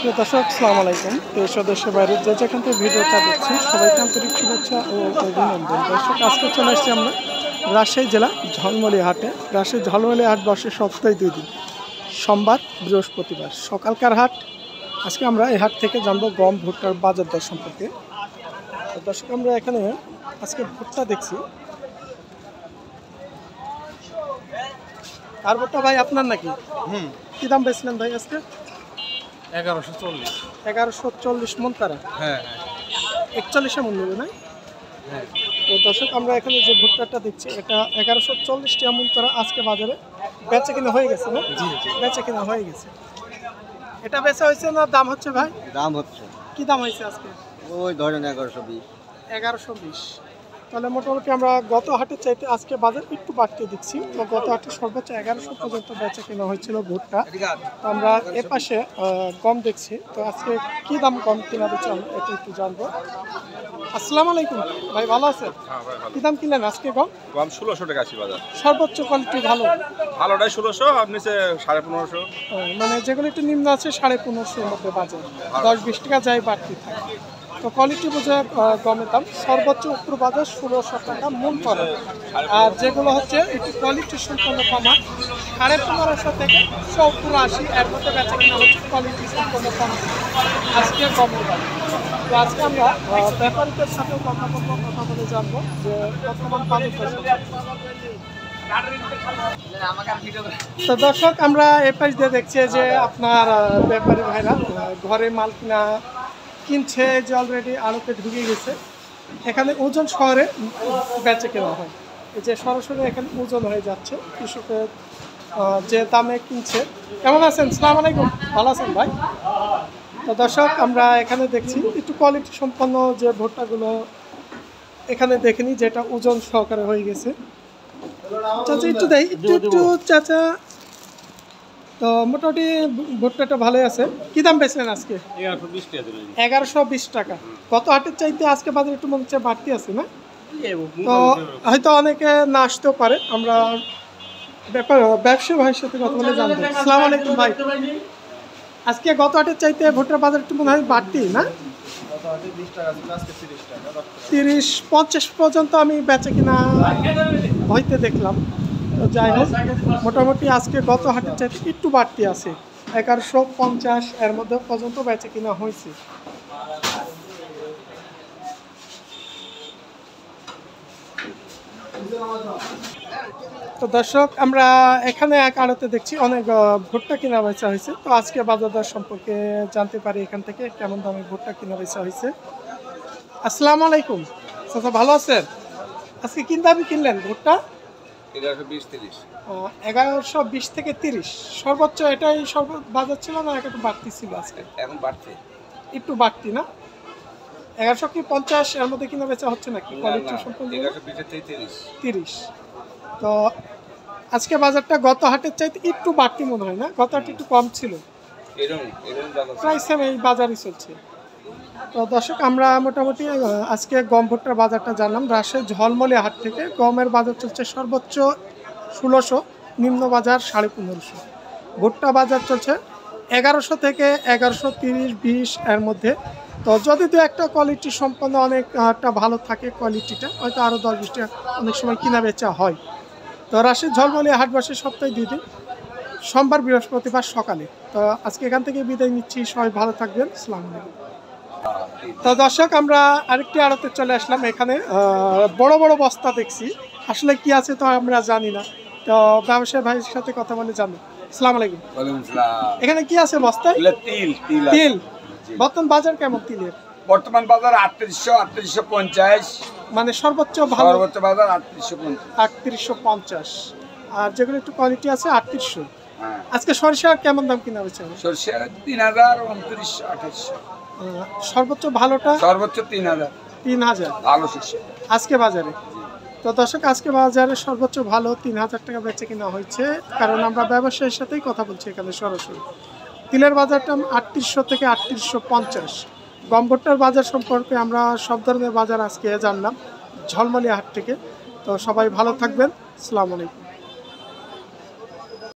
প্রিয় দর্শক সালাম আলাইকুম। দেশ ও দেশের বাইরে যে যেখান থেকে ভিডিওটা দেখছি সবাইকে আন্তরিক শুভেচ্ছা ও অভিনন্দন। দর্শক আজকে চলে আসছি আমরা রাজশাহী জেলা ঝলমলি হাটে। রাজশাহী ঝলমলি হাট বসে সপ্তাহে দুই দিন। সোমবার বৃহস্পতিবার। সকালকার হাট আজকে আমরা এই হাট থেকে জানব গম ভুট্টার বাজার দর সম্পর্কে। দর্শক আমরা এখানে আজকে ভুট্টা দেখছি। আর ভুট্টা ভাই আপনার নাকি? হুম। কি দাম বেচলেন ভাই আজকে? এগারোশো চল্লিশ। এগারোশো চল্লিশ মন তারা? হ্যাঁ। একচল্লিশে মন নেবে না হ্যাঁ। তো দর্শক আমরা এখানে যে ভুট্টাটা দেখছি এটা এগারোশো চল্লিশটি এমন তারা আজকে বাজারে বেচা কিনা হয়ে গেছে না? জি জি। বেচা কিনা হয়ে গেছে। এটা বেচা হয়েছে না দাম হচ্ছে ভাই? দাম হচ্ছে। কি দাম হয়েছে আজকে? ওই ধরেন এগারোশো বিশ। এগারোশো বিশ। তাহলে মোটামুটি আমরা গত হাটের চাইতে আজকে বাজার একটু বাড়তে দিচ্ছি তো গত হাটে সর্বোচ্চ এগারোশো পর্যন্ত বেচা কেনা হয়েছিল ভুট্টা। তো আমরা এ পাশে গম দেখছি। তো আজকে কি দাম গম কিনা বেচা এটা একটু জানব। আসসালামু আলাইকুম। ভাই ভালো আছেন? হ্যাঁ কি দাম কিনলেন আজকে গম? গম ষোলোশো টাকা আশি বাজার। সর্বোচ্চ কোয়ালিটি ভালো? ভালোটাই ষোলোশো আপনি সাড়ে পনেরোশো। মানে যেগুলো একটু নিম্ন আছে সাড়ে পনেরোশোর মধ্যে বাজার। দশ বিশ টাকা যাই বাড়তি থাকে। তো কোয়ালিটি বুঝে গমের দাম। সর্বোচ্চ উপর বাজার ষোলোশো টাকা মূল করে। আর যেগুলো হচ্ছে, একটু কোয়ালিটি সম্পন্ন কমা। সাড়ে পনেরোশো থেকে সত্তর আশি এর মধ্যে বেচা কিনা হচ্ছে কোয়ালিটি সম্পন্ন কমা। আজকে গমের তো আজকে আমরা ব্যাপারীদের সাথে কথা বলব, কথা বলে জানব যে বর্তমান। তো দর্শক, আমরা পাশ দিয়ে দেখছি যে আপনার ব্যাপারী ভাইরা ঘরে মাল কিনা কিনছে যে অলরেডি আড়তে ঢুকে গেছে। এখানে ওজন শহরে বেচে কেনা হয়। এই যে সরাসরি এখানে ওজন হয়ে যাচ্ছে। কৃষকের যে দামে কিনছে। কেমন আছেন? সালাম আলাইকুম। ভালো আছেন ভাই? তো দর্শক আমরা এখানে দেখছি একটু কোয়ালিটি সম্পন্ন যে ভুট্টাগুলো এখানে দেখিনি যেটা ওজন সহকারে হয়ে গেছে। চাচা একটু দেয় একটু একটু চাচা তো মোটামুটি ভুট্টাটা ভালোই আছে। কি দাম বেচলেন আজকে? এগারোশো বিশ টাকা। গত হাটের চাইতে আজকে বাজার একটু মনে হচ্ছে বাড়তি আছে, না? তো হয়তো অনেকে না আসতেও পারে। আমরা ব্যাপার, ব্যবসা ভাইয়ের সাথে কথা বলে জানব। আসসালামু আলাইকুম ভাই। আজকে গত হাটের চাইতে ভুট্টার বাজার একটু মনে হয় বাড়তি, না? তিরিশ, পঞ্চাশ পর্যন্ত আমি বেচে কিনা হইতে দেখলাম। যাই হোক, মোটামুটি আজকে গত হাটের চাইতে একটু বাড়তি আছে। এগারোশো পঞ্চাশ এর মধ্যে পর্যন্ত বেচে কিনা হয়েছে। তো দর্শক, আমরা এখানে এক আড়তে দেখছি অনেক ভুট্টা কিনা বেচা হয়েছে। তো আজকে বাজার দর সম্পর্কে জানতে পারি এখান থেকে কেমন দামে ভুট্টা কিনা বেচা হয়েছে। আসসালামু আলাইকুম। ভালো আছেন? আজকে কিন দামে কিনলেন ভুট্টা? এগারোশো বিশ তিরিশ। এগারোশো বিশ থেকে তিরিশ। সর্বোচ্চ এটাই সর্ব বাজার ছিল না একটু বাড়তি ছিল আজকে? এখন বাড়ছে। একটু বাড়তি না? এগারোশো কি পঞ্চাশ? এর মধ্যে কিনা বেচা হচ্ছে নাকি? তিরিশ। তো আজকে বাজারটা গত হাটের চাইতে একটু বাড়তি মনে হয় না? গত হাটে একটু কম ছিল। প্রায় সেম এই বাজারই চলছে। তো দর্শক, আমরা মোটামুটি আজকে গম ভুট্টার বাজারটা জানলাম। রাজশাহী ঝলমলি হাট থেকে গমের বাজার চলছে সর্বোচ্চ ষোলোশো, নিম্ন বাজার সাড়ে পনেরোশো। ভুট্টা বাজার চলছে এগারোশো থেকে এগারোশো তিরিশ, বিশ এর মধ্যে। তো যদি দু একটা কোয়ালিটি সম্পন্ন অনেকটা ভালো থাকে কোয়ালিটিটা, হয়তো আরও দশ বিশটা অনেক সময় কিনা বেচা হয়। তো রাজশাহী ঝলমলি হাট বসে সপ্তাহে দুই দিন, সোমবার বৃহস্পতিবার সকালে। তো আজকে এখান থেকে বিদায় নিচ্ছি, সবাই ভালো থাকবেন আলাইকুম। তো দর্শক আমরা আরেকটি আড়তে চলে আসলাম এখানে। বড় বড় বস্তা দেখছি। আসলে কি আছে তো আমরা জানি না। তো ব্যবসায়ী ভাইয়ের সাথে কথা বলে জানি সালাম আলাইকুম। এখানে কি আছে বস্তায়? তিল তিল। বর্তমান বাজার কেমন তিলের? বর্তমান বাজার আটত্রিশশো আটত্রিশশো পঞ্চাশ। মানে সর্বোচ্চ ভালো? সর্বোচ্চ বাজার আটত্রিশশো পঞ্চাশ। আটত্রিশশো পঞ্চাশ। আর যেগুলো একটু কোয়ালিটি আছে আটত্রিশশো। হ্যাঁ। আজকে সরিষা কেমন দাম কিনা হয়েছে সর্ষে তিন হাজার উনত্রিশশো আঠাশশো সর্বোচ্চ ভালোটা সর্বোচ্চ তিন হাজার। তিন হাজার। ভালো আজকে বাজারে। তো দর্শক আজকে বাজারে সর্বোচ্চ ভালো তিন হাজার টাকা বেচে কিনা হয়েছে কারণ আমরা ব্যবসায়ীর সাথেই কথা বলছি এখানে সরাসরি। তিলের বাজারটা আটত্রিশশো থেকে আটত্রিশশো পঞ্চাশ। গম্বরটার বাজার সম্পর্কে আমরা সব ধরনের বাজার আজকে জানলাম ঝলমলি হাট থেকে। তো সবাই ভালো থাকবেন। আসসালামু আলাইকুম।